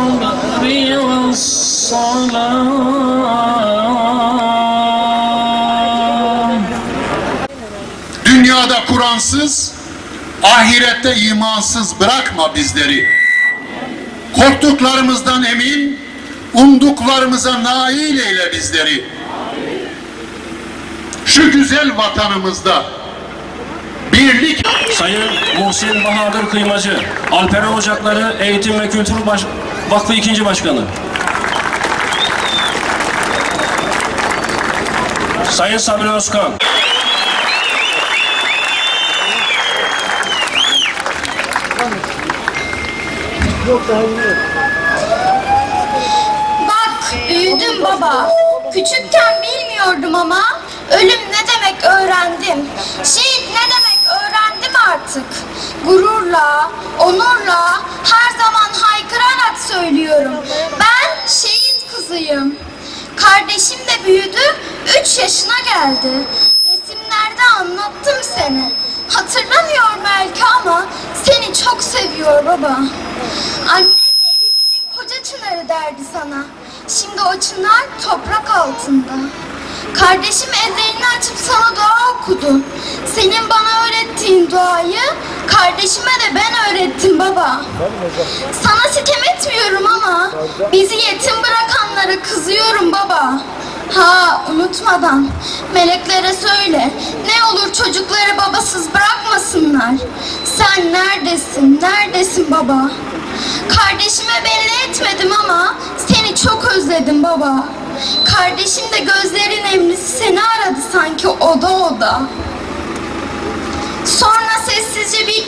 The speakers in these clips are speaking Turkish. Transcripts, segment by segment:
بالصبر والصلاة Dünyada Kur'ansız, ahirette imansız bırakma bizleri. Korktuklarımızdan emin, umduklarımıza nail eyle bizleri. Şu güzel vatanımızda birlik Sayın Muhsin Bahadır Kıymacı, Alperen Ocakları Eğitim ve Kültür Baş Vakfı 2. Başkanı. Sayın Sabri Özkan. Bak büyüdüm baba. Küçükken bilmiyordum ama ölüm ne demek öğrendim. Şehit ne demek öğrendim artık. Gururla, onurla her zaman haykırarak söylüyorum. Ben şehit kızıyım. Kardeşim de büyüdü, üç yaşına geldi. Resimlerde anlattım seni. Hatırlamıyor belki ama seni çok seviyor baba. Annem evimizin koca çınarı derdi sana. Şimdi o çınar toprak altında. Kardeşim ellerini açıp sana kardeşime de ben öğrettim baba. Sana sitem etmiyorum ama bizi yetim bırakanlara kızıyorum baba. Ha unutmadan meleklere söyle ne olur çocukları babasız bırakmasınlar. Sen neredesin neredesin baba? Kardeşime belli etmedim ama seni çok özledim baba. Kardeşim de gözlerin emrisi seni aradı sanki oda oda. Sonra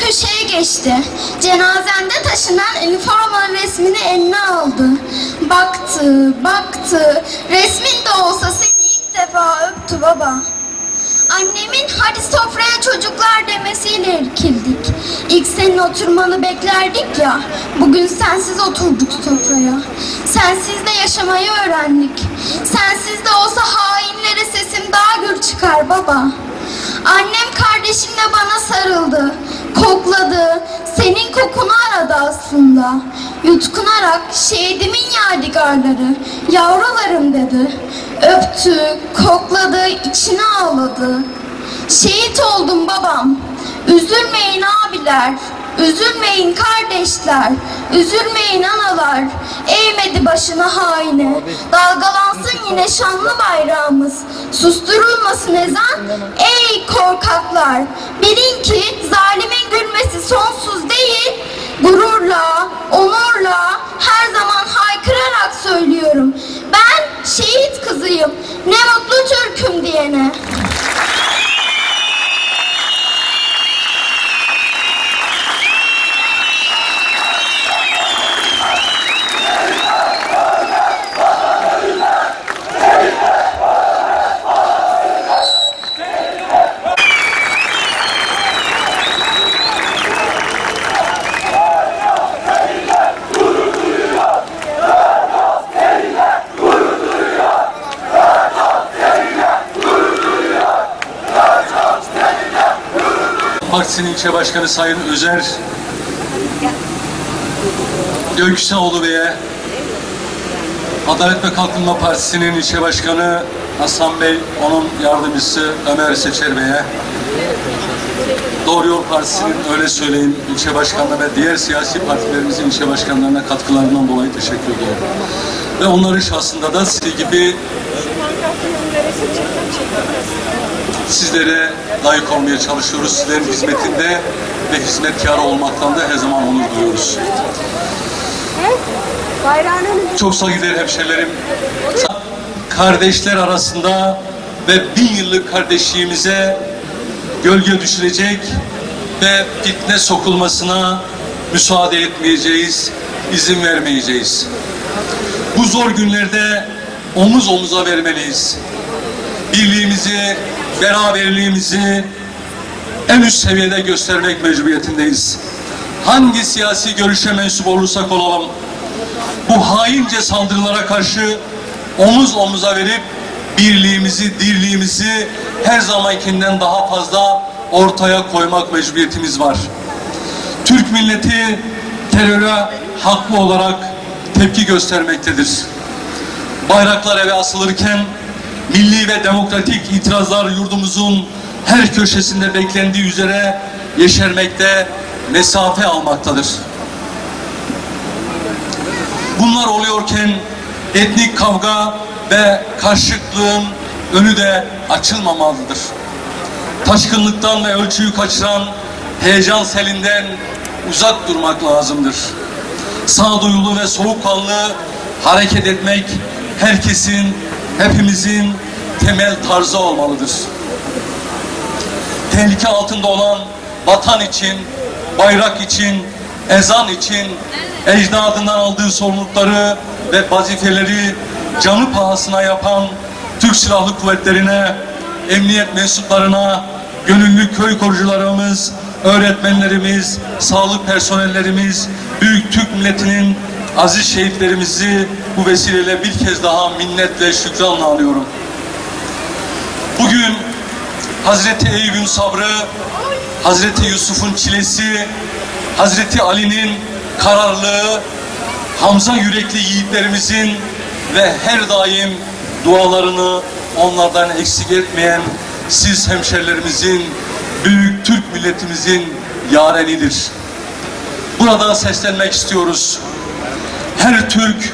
köşeye geçti. Cenazende taşınan üniformanın resmini eline aldı. Baktı, baktı. Resmin de olsa seni ilk defa öptü baba. Annemin hadi sofraya çocuklar demesiyle irkildik. İlk senin oturmanı beklerdik ya. Bugün sensiz oturduk sofraya. Sensiz de yaşamayı öğrendik. Sensiz de olsa hainlere sesim daha gür çıkar baba. Annem kardeşimle bana sarıldı. Kokladı. Senin kokunu aradı aslında. Yutkunarak şehidimin yadigarları. Yavrularım dedi. Öptü, kokladı, içine ağladı. Şehit oldum babam. Üzülmeyin abiler. Üzülmeyin kardeşler. Üzülmeyin analar. Eğmedi başına haine. Dalgalansın yine şanlı bayrağımız. Susturulmasın ezan. Ey korkaklar. Bilin ki zalimin gülmesi sonsuz değil. Gururla, onurla her zaman haykırarak söylüyorum. Ben şehit kızıyım. Ne mutlu Türk'üm diyene. Partisi'nin ilçe başkanı Sayın Özer Gökçeoğlu Bey'e Adalet ve Kalkınma Partisi'nin ilçe başkanı Hasan Bey, onun yardımcısı Ömer Seçer Bey'e Doğru Yol Partisi'nin öyle söyleyin ilçe başkanına ve diğer siyasi partilerimizin ilçe başkanlarına katkılarından dolayı teşekkür ediyorum. Ve onların şahsında da sizin gibi sizlere layık olmaya çalışıyoruz. Sizlerin hizmetinde ve hizmetkar olmaktan da her zaman onur duyuyoruz. Çok saygıdeğer hemşerilerim, kardeşler arasında ve bin yıllık kardeşliğimize gölge düşürecek ve fitne sokulmasına müsaade etmeyeceğiz, izin vermeyeceğiz. Bu zor günlerde omuz omuza vermeliyiz. Birliğimizi, beraberliğimizi en üst seviyede göstermek mecburiyetindeyiz. hangi siyasi görüşe mensup olursak olalım, bu haince saldırılara karşı omuz omuza verip birliğimizi, dirliğimizi her zamankinden daha fazla ortaya koymak mecburiyetimiz var. Türk milleti teröre haklı olarak tepki göstermektedir. Bayraklar eve asılırken milli ve demokratik itirazlar yurdumuzun her köşesinde beklendiği üzere yeşermekte, mesafe almaktadır. Bunlar oluyorken etnik kavga ve karşıtlığın önü de açılmamalıdır. Taşkınlıktan ve ölçüyü kaçıran heyecan selinden uzak durmak lazımdır. Sağduyulu ve soğukkanlı hareket etmek herkesin, hepimizin temel tarzı olmalıdır. Tehlike altında olan vatan için, bayrak için, ezan için ecdadından aldığı sorumlulukları ve vazifeleri canı pahasına yapan Türk Silahlı Kuvvetleri'ne, emniyet mensuplarına, gönüllü köy korucularımız, öğretmenlerimiz, sağlık personellerimiz, büyük Türk milletinin aziz şehitlerimizi bu vesileyle bir kez daha minnetle, şükranla anıyorum. Bugün Hazreti Eyüp'ün sabrı, Hazreti Yusuf'un çilesi, Hazreti Ali'nin kararlılığı, Hamza yürekli yiğitlerimizin ve her daim dualarını onlardan eksik etmeyen siz hemşerilerimizin, büyük Türk milletimizin yarenidir. Buradan seslenmek istiyoruz. Her Türk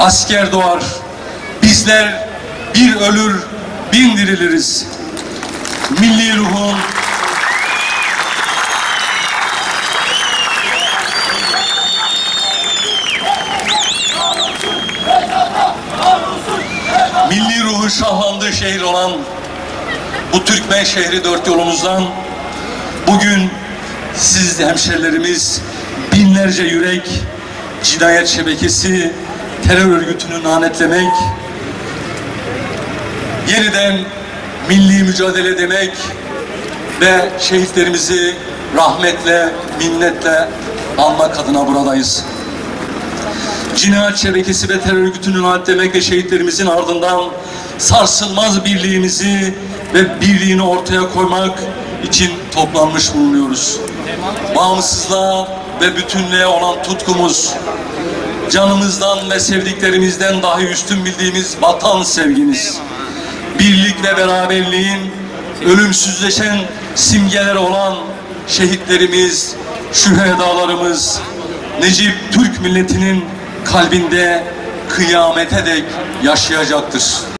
asker doğar. Bizler bir ölür, bin diriliriz. Milli ruhun, milli ruhu şahlandığı şehir olan bu Türkmen şehri dört yolumuzdan bugün siz hemşerilerimiz binlerce yürek cinayet şebekesi terör örgütünü lanetlemek yeniden milli mücadele demek ve şehitlerimizi rahmetle, minnetle anmak adına buradayız cinayet şebekesi ve terör örgütünü lanetlemek ve şehitlerimizin ardından sarsılmaz birliğimizi ve birliğini ortaya koymak için toplanmış bulunuyoruz. Bağımsızlığa ve bütünlüğe olan tutkumuz, canımızdan ve sevdiklerimizden dahi üstün bildiğimiz vatan sevgimiz, birlik ve beraberliğin ölümsüzleşen simgeleri olan şehitlerimiz, şühedalarımız, Necip Türk milletinin kalbinde kıyamete dek yaşayacaktır.